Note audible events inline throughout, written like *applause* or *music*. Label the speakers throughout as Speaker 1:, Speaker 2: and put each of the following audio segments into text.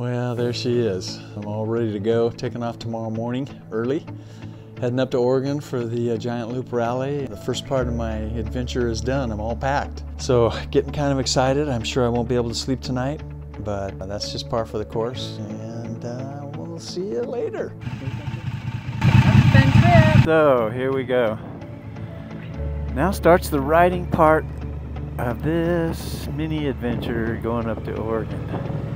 Speaker 1: Well, there she is. I'm all ready to go, taking off tomorrow morning early. Heading up to Oregon for the uh, Giant Loop Rally. The first part of my adventure is done. I'm all packed. So getting kind of excited. I'm sure I won't be able to sleep tonight, but that's just par for the course. And uh, we'll see you later. So here we go. Now starts the riding part of this mini adventure going up to Oregon.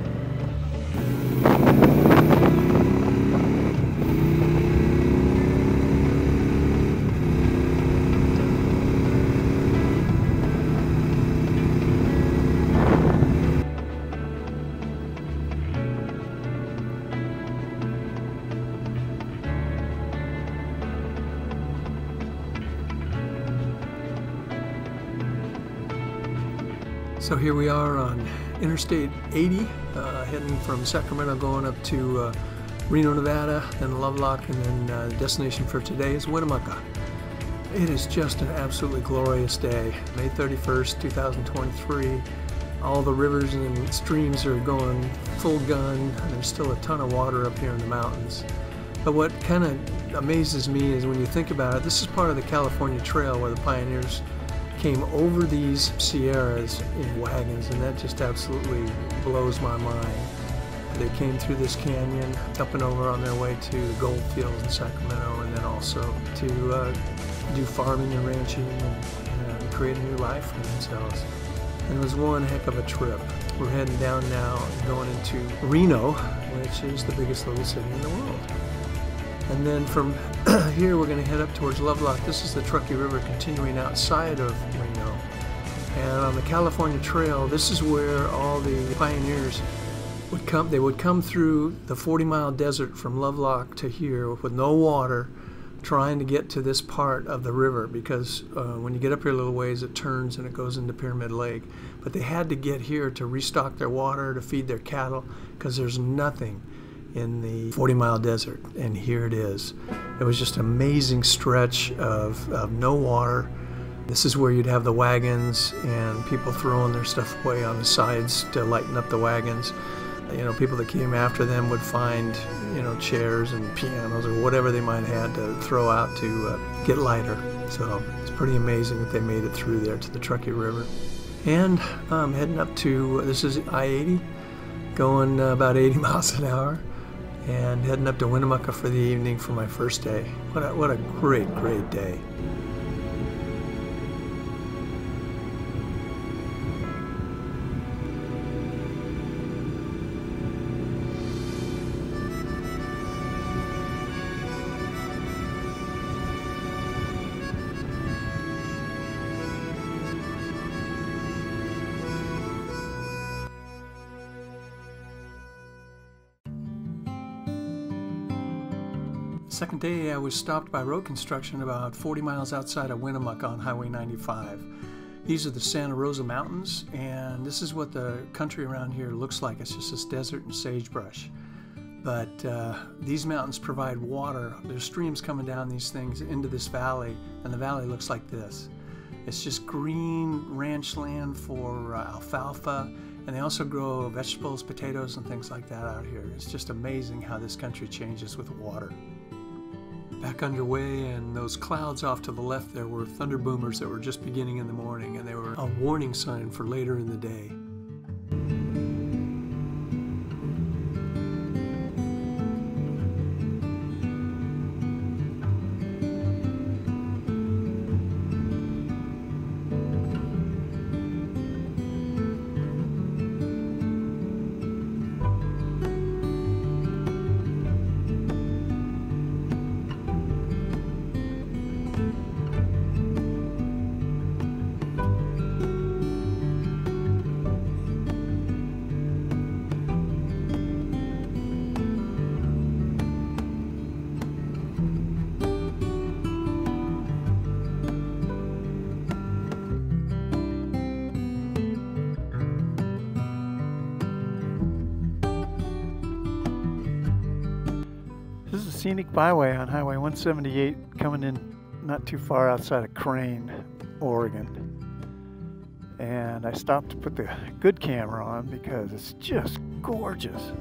Speaker 1: Thank you.
Speaker 2: So here we are on Interstate 80, uh, heading from Sacramento going up to uh, Reno, Nevada, then Lovelock, and then uh, the destination for today is Winnemucca. It is just an absolutely glorious day. May 31st, 2023. All the rivers and streams are going full gun, and there's still a ton of water up here in the mountains. But what kind of amazes me is when you think about it, this is part of the California Trail where the pioneers came over these Sierras in wagons, and that just absolutely blows my mind. They came through this canyon, up and over on their way to the gold fields in Sacramento, and then also to uh, do farming and ranching and, and create a new life for themselves. And it was one heck of a trip. We're heading down now, going into Reno, which is the biggest little city in the world. And then from *clears throat* here, we're going to head up towards Lovelock. This is the Truckee River continuing outside of Reno. And on the California Trail, this is where all the pioneers would come. They would come through the 40-mile desert from Lovelock to here with no water, trying to get to this part of the river because uh, when you get up here a little ways, it turns and it goes into Pyramid Lake. But they had to get here to restock their water, to feed their cattle, because there's nothing in the 40 mile desert, and here it is. It was just an amazing stretch of, of no water. This is where you'd have the wagons and people throwing their stuff away on the sides to lighten up the wagons. You know, people that came after them would find, you know, chairs and pianos or whatever they might have had to throw out to uh, get lighter. So it's pretty amazing that they made it through there to the Truckee River. And I'm um, heading up to, this is I-80, going uh, about 80 *laughs* miles an hour and heading up to Winnemucca for the evening for my first day. What a, what a great, great day. Second day, I was stopped by road construction about 40 miles outside of Winnemucca on Highway 95. These are the Santa Rosa Mountains, and this is what the country around here looks like. It's just this desert and sagebrush. But uh, these mountains provide water. There's streams coming down these things into this valley, and the valley looks like this. It's just green ranch land for uh, alfalfa, and they also grow vegetables, potatoes, and things like that out here. It's just amazing how this country changes with water back underway, and those clouds off to the left there were thunder boomers that were just beginning in the morning, and they were a warning sign for later in the day.
Speaker 1: Scenic byway on Highway 178 coming in not too far outside of Crane, Oregon. And I stopped to put the good camera on because it's just gorgeous.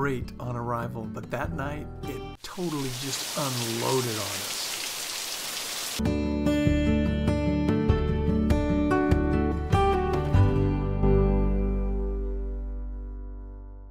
Speaker 2: Great on arrival, but that night it totally just unloaded on us.